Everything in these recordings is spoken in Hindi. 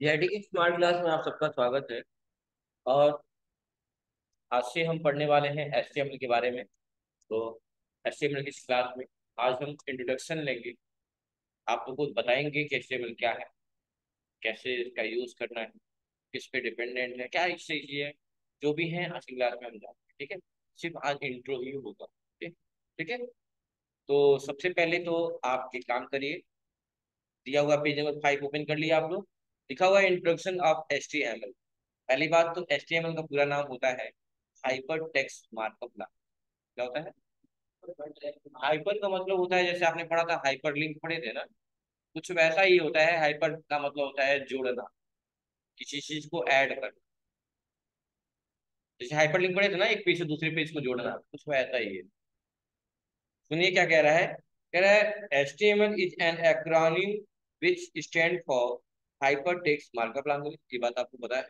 जेडी की स्मार्ट क्लास में आप सबका स्वागत है। और आज से हम पढ़ने वाले हैं एचटीएमएल के बारे में। तो एचटीएमएल की क्लास में आज हम इंट्रोडक्शन लेंगे। आप लोगों बताएँगे कि एचटीएमएल क्या है, कैसे इसका यूज़ करना है, किस पे डिपेंडेंट है, क्या इससे है, जो भी है आज की क्लास में हम जाएँगे ठीक है? सिर्फ़ आज इंट्रो ही होगा ठीक ठीक है? तो सबसे पहले तो आप एक काम करिए, दिया हुआ पेज नंबर फाइव ओपन कर लिया आप लोग। लिखा हुआ है इंट्रोडक्शन ऑफ़ एच पहली बात तो एच का पूरा नाम होता है हाइपर टेक्स्ट मार्कअप लैंग्वेज क्या होता है? हाइपर का मतलब होता है, जैसे आपने पढ़ा था हाइपर लिंक पढ़े थे ना? कुछ वैसा ही होता है हाइपर का मतलब होता है जोड़ना। किसी चीज़ को ऐड करना जैसे हाइपर लिंक पढ़े थे ना, एक पेज से दूसरे पेज को जोड़ना, कुछ वैसा ही है। सुनिए क्या कह रहा है। कह रहा है H T M L is an acronym which stand for hyper text markup language ये बात आपको पता है।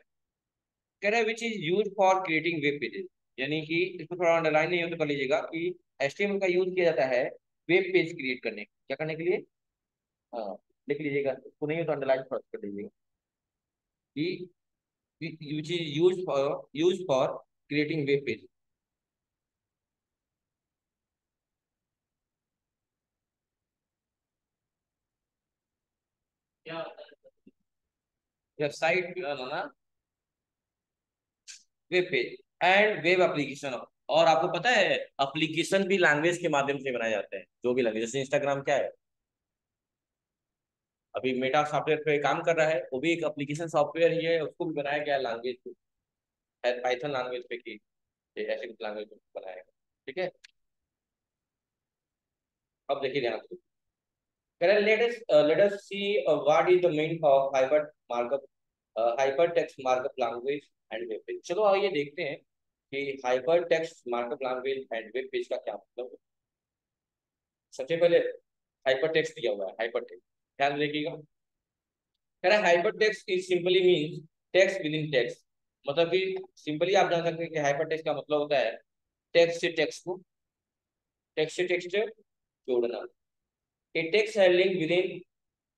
कह रहा है which is use for creating web pages यानी कि इसको थोड़ा अंडरलाइन नहीं हो तो कर लीजिएगा कि एच का यूज़ किया जाता है वेब पेज क्रिएट करने क्या करने के लिए? हाँ लिख लीजिएगा। इसको नहीं हो तो अंडरलाइन कर लीजिएगा कि which is used for used for creating web pages website banana web page and web application और आपको पता है एप्लीकेशन भी लैंग्वेज के माध्यम से बनाए जाते हैं, जो भी लैंग्वेज जैसे इंस्टाग्राम क्या है? अभी मेटा सॉफ्टवेयर पे काम कर रहा है, वो भी एक एप्लीकेशन सॉफ्टवेयर ही है, उसको भी बनाया गया लैंग्वेज पे। पाइथन लैंग्वेज पे की ऐसे कुछ लैंग्वेज बनाया गया ठीक है? अब देखिए ध्यान Can let us uh, let us see uh, what is the meaning of hyper markup uh, hypertext markup language and web page. चलो आइए देखते हैं कि hypertext markup language and web page का क्या मतलब है सबसे पहले hypertext दिया हुआ है hypertext ध्यान रखिएगा कह रहा है hypertext is simply means text within text मतलब कि सिंपली आप जान सकते हैं कि hypertext का मतलब होता है टेक्स्ट से टेक्स्ट को टेक्स्ट से टेक्स्ट जोड़ना a text link within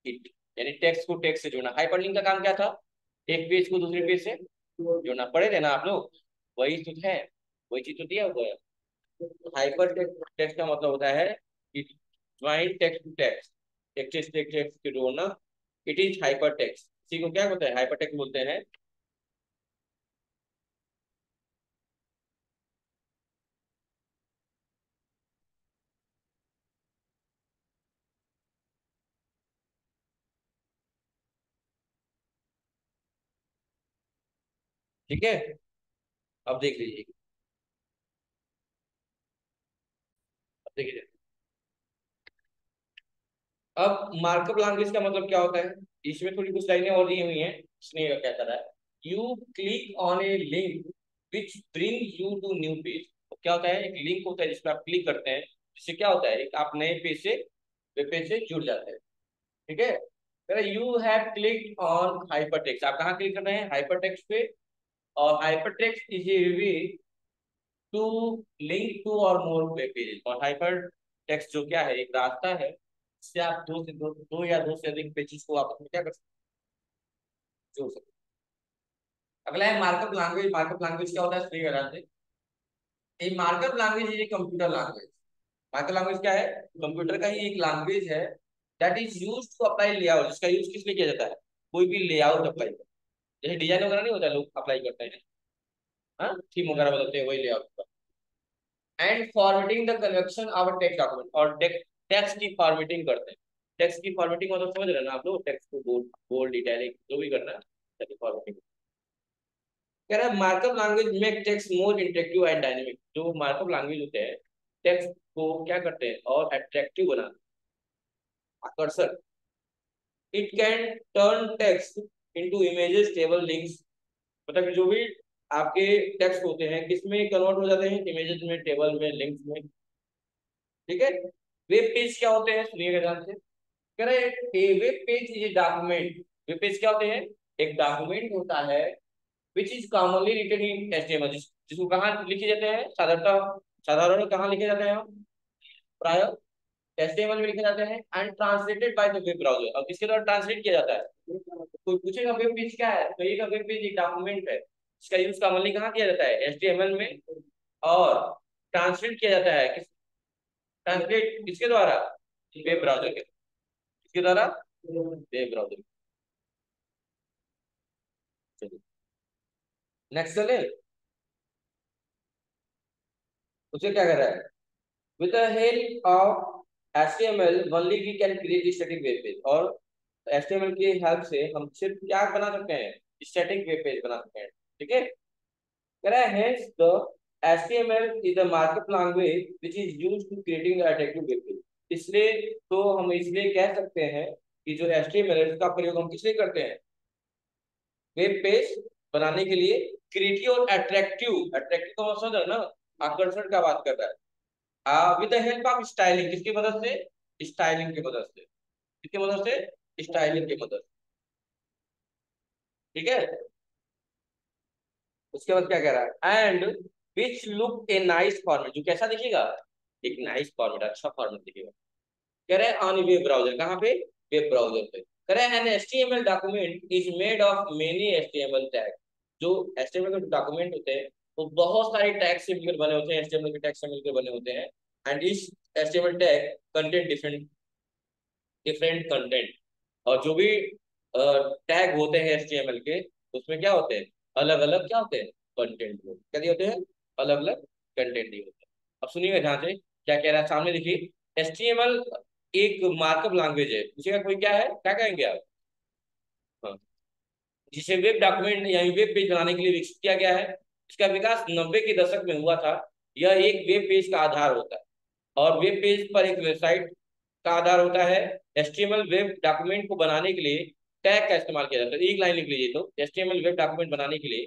it. यानी टेक्स्ट को टेक्स्ट से जोड़ना। हाइपरलिंक का काम क्या था? एक पेज को दूसरे पेज से जोड़ना पड़े थे ना आप लोग। वही तो है। वही चीज़ तो दिया हुआ है। हाइपर टेक्स्ट का मतलब होता है कि join text to text text text text के जोड़ना। इट इज़ हाइपर टेक्स्ट इसी को क्या बोलते हैं? हाइपर टेक्स्ट बोलते हैं। ठीक है? अब देख लीजिए। अब देखिए अब मार्कअप लैंग्वेज का मतलब क्या होता है? इसमें थोड़ी कुछ लाइनें और दी हुई हैं। इसने क्या कर है? You click on a link which bring you to new page क्या होता है? एक लिंक होता है जिसपे आप क्लिक करते हैं। जिससे क्या होता है? आप नए पेज से वेब पेज से जुड़ जाते हैं। ठीक है? You have click on hyper text आप कहाँ क्लिक कर रहे हैं? हाइपर टेक्स्ट पे। और hypertext is a way to link two or more web pages और hypertext जो क्या है एक रास्ता है जिससे आप दो से दो, दो या दो से अधिक पेजेस को आपस में क्या कर सकते जोड़ सकते अगला है मार्कअप लैंग्वेज मार्कअप लैंग्वेज क्या होता है? सही बता दें ये markup language is computer language markup language क्या है? कंप्यूटर का ही एक लैंग्वेज है। That is used to apply layout जिसका यूज़ किस लिए किया जाता है? कोई भी लेआउट अप्लाई जैसे डिज़ाइन वगैरह नहीं होता लोग अप्लाई करते हैं? हाँ? थीम वगैरह बदलते हैं। वही layout and formatting the convection of text document और टेक्स्ट की फॉर्मेटिंग करते हैं। टेक्स्ट की फॉर्मेटिंग मतलब समझ रहे ना आप लोग? टेक्स्ट को बोल्ड बोल्ड इटैलिक जो भी करना है फॉर्मेटिंग कह रहा है markup language make text more interactive and dynamic जो मार्कअप लैंग्वेज होते हैं टेक्स्ट को क्या करते हैं? और अट्रैक्टिव बनाते आकर्षक। It can turn text into images table links मतलब जो भी आपके टेक्स्ट होते हैं, किसमें कन्वर्ट हो जाते हैं? इमेजेस में टेबल में लिंक्स में। ठीक है? वेब पेज क्या होते हैं? सुनिएगा ध्यान से। कह रहे web page is a document web page क्या होते हैं? एक डॉक्यूमेंट होता है which is commonly written in HTML जिसको कहाँ लिखे जाते हैं? साधारणतः, साधारण कहाँ लिखे जाते हैं? प्राय एचटीएमएल में लिखे जाते हैं and translated by the web browser अब किसके द्वारा ट्रांसलेट किया जाता है। कोई पूछेगा वेब पेज क्या है? तो एक वेब पेज एक डॉक्यूमेंट है। इसका यूज़ कॉमनली कहाँ किया जाता है? एचटीएमएल में। और ट्रांसलेट किया जाता है किस ट्रांसलेट किसके द्वारा? वेब ब्राउज़र के। किसके द्वारा? वेब ब्राउज़र नेक्स्ट चले। उसे क्या कर रहा है? With the help of HTML only we can create a static web page और HTML की हेल्प से हम सिर्फ़ क्या बना सकते हैं? स्टैटिक वेब पेज बना सकते हैं, ठीक है? कह रहा है hence the HTML is a markup language which is used to creating a attractive web page. इसलिए तो हम इसलिए कह सकते हैं कि जो HTML है उसका प्रयोग हम किस लिए करते हैं? वेब पेज बनाने के लिए क्रिएटिव और अट्रैक्टिव अट्रैक्टिव का मतलब ना? आकर्षण का बात कर रहा है। विद हेल्प ऑफ़ स्टाइलिंग किसकी मदद से? स्टाइलिंग की मदद से। किसकी मदद से? स्टाइलिंग की मदद ठीक है? उसके बाद क्या कह रहा है? And which look a nice format जो कैसा दिखेगा? एक नाइस फॉर्मेट अच्छा फॉर्मेट दिखेगा। कह रहे हैं ऑन वेब ब्राउज़र कहाँ पे? वेब ब्राउज़र पे। कह रहे हैं an HTML document is made of many HTML tag जो एचटीएमएल के डॉक्यूमेंट होते हैं वो बहुत सारे टैग से मिलकर बने होते हैं एचटीएमएल के टैग से मिलकर बने होते हैं एंड इस HTML tag content different different content और जो भी टैग होते हैं एचटीएमएल के, उसमें क्या होते हैं? अलग अलग क्या होते हैं? कंटेंट क्या दिए होते हैं? अलग अलग कंटेंट दिए होते हैं। अब सुनिएगा ध्यान से, क्या कह रहा है? सामने देखिए एचटीएमएल एक मार्कअप लैंग्वेज है। पूछेगा कोई क्या है? क्या कहेंगे आप? हाँ। जिसे वेब डॉक्यूमेंट यानी वेब पेज बनाने के लिए विकसित किया गया है। इसका विकास नब्बे के दशक में हुआ था, यह एक वेब पेज का आधार होता है। और वेब पेज पर एक वेबसाइट का आधार होता है, एचटीएमएल वेब डॉक्यूमेंट को बनाने के लिए टैग का इस्तेमाल किया जाता है। एक लाइन लिख लीजिए तो एचटीएमएल वेब डॉक्यूमेंट बनाने के लिए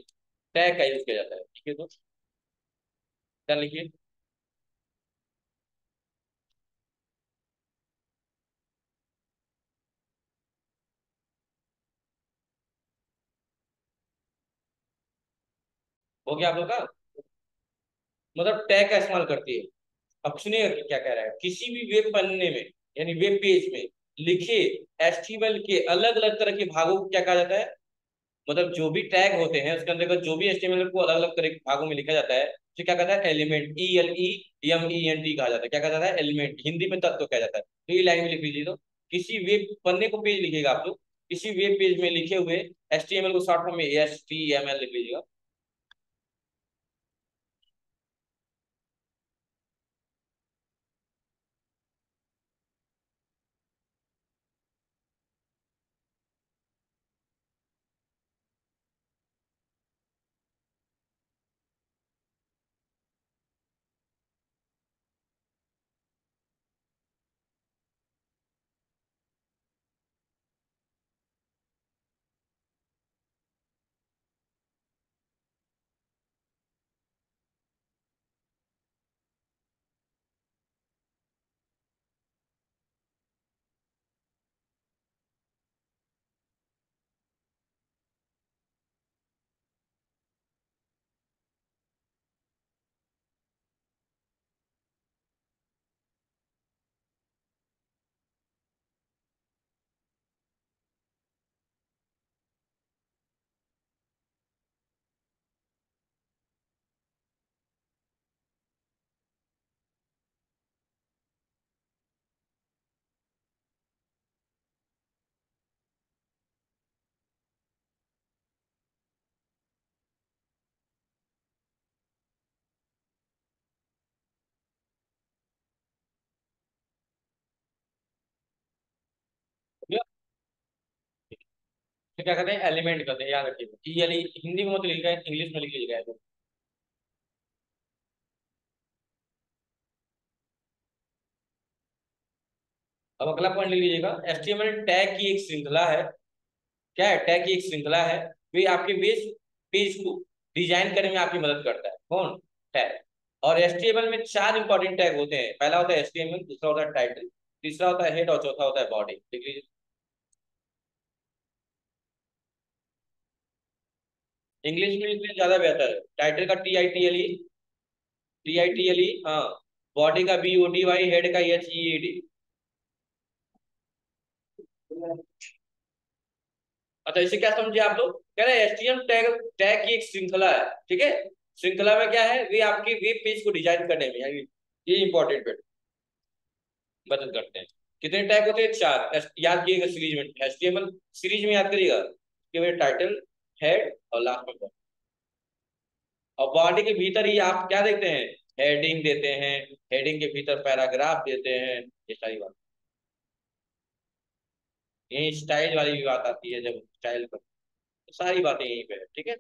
टैग का यूज़ किया जाता है। ठीक है तो क्या लिखिए? हो गया आप लोग का? मतलब टैग का इस्तेमाल करती है। अब सुनिए क्या कह रहा है? किसी भी वेब पन्ने में, यानी वेब पेज में लिखे एचटीएमएल के अलग अलग तरह के भागों को क्या कहा जाता है? मतलब जो भी टैग होते हैं, उसके अंतर्गत जो भी एचटीएमएल को अलग अलग तरह के भागों में लिखा जाता है तो क्या कहता है? Element E L E M E N T कहा जाता है। क्या कहता है? एलिमेंट हिंदी में तत्व कहा जाता है। तो ये लाइन में लिख लीजिए तो किसी वेब पन्ने को पेज लिखेगा आप लोग। किसी वेब पेज में लिखे हुए एचटीएमएल को शॉर्ट फॉर्म में एस टी एम एल लिख लीजिएगा। तो क्या कहते हैं? एलिमेंट कहते हैं, याद रखिए यानी हिंदी में मतलब लिखा है इंग्लिश में लिख लीजिएगा अब अगला पॉइंट लिख लीजिएगा। एचटीएमएल टैग की एक श्रृंखला है। क्या है? टैग की एक श्रृंखला है। वे आपके बेस पेज को डिज़ाइन करने में आपकी मदद करता है। कौन? टैग और एचटीएमएल में चार इंपॉर्टेंट टैग होते हैं। पहला होता है एचटीएमएल दूसरा होता है टाइटल तीसरा होता है हेड और चौथा होता है बॉडी देख लीजिए। इंग्लिश में इंग्लिश ज़्यादा बेहतर है। टाइटल का T I T L T I T L हाँ। बॉडी का B O D Y head का एच ई डी अच्छा इसे क्या समझे आप लोग? कह रहे हैं एसटीएम टैग टैग की एक श्रृंखला है, ठीक है? श्रृंखला में क्या है? वे आपकी वेब पेज को डिज़ाइन करने में ये इंपॉर्टेंट बेट मदद करते हैं। कितने टैग होते हैं? चार। याद किएगा सीरीज़ में। एसटीएमएल सीरीज़ में याद करिएगा कि टाइटल हेड और लास्ट में बॉडी और बॉडी के भीतर ही आप क्या देखते हैं? हेडिंग देते हैं हेडिंग के भीतर पैराग्राफ देते हैं, ये सारी बात. यही स्टाइल वाली भी बात आती है जब स्टाइल पर. तो सारी बातें यहीं पे है, ठीक है?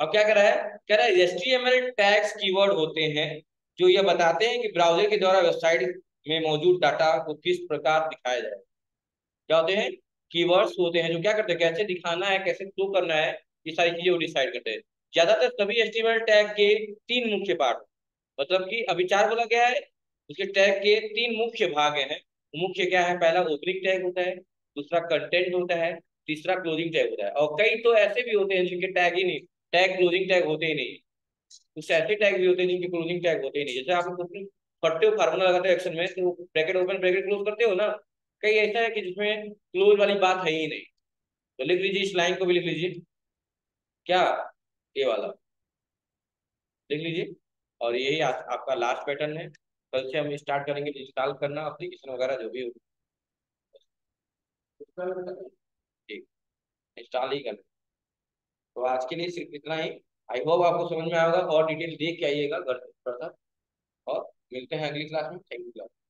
अब क्या कह रहा है? कह रहा है एचटीएमएल टैग्स कीवर्ड होते हैं जो ये बताते हैं कि ब्राउज़र के द्वारा वेबसाइट में मौजूद डाटा को किस प्रकार दिखाया जाए. क्या होते हैं? कीवर्ड्स होते हैं, जो क्या करते हैं, कैसे दिखाना है, कैसे शो करना है, ये सारी चीज़ें वो डिसाइड करते हैं। ज़्यादातर सभी एस्टिमेल टैग के तीन मुख्य पार्ट मतलब कि अभी चार बोला गया है, उसके टैग के तीन मुख्य भाग हैं। मुख्य क्या है? पहला ओपनिंग टैग होता है, दूसरा कंटेंट होता है, तीसरा क्लोजिंग टैग होता है। और कई तो ऐसे भी होते हैं जिनके टैग ही नहीं टैग क्लोजिंग टैग होते ही नहीं। कुछ ऐसे टैग भी होते हैं जिनके क्लोजिंग टैग होते ही नहीं। जैसे आप पढ़ते हो फार्मूला लगाते हो एक्शन में तो ब्रैकेट ओपन ब्रैकेट क्लोज करते हो ना कई ऐसा है कि जिसमें क्लोज वाली बात है ही नहीं। तो लिख लीजिए इस लाइन को भी लिख लीजिए। क्या? ये वाला। लिख लीजिए। और यही आ, आपका लास्ट पैटर्न है। कल से हम स्टार्ट करेंगे इंस्टॉल करना एप्लीकेशन वगैरह जो भी हो। ठीक। इंस्टॉल ही करना। तो आज के लिए सिर्फ़ इतना ही। आई होप आपको समझ में आएगा और डिटेल देख के आइएगा घर पर। और मिलते हैं अगली क्लास में। Thank you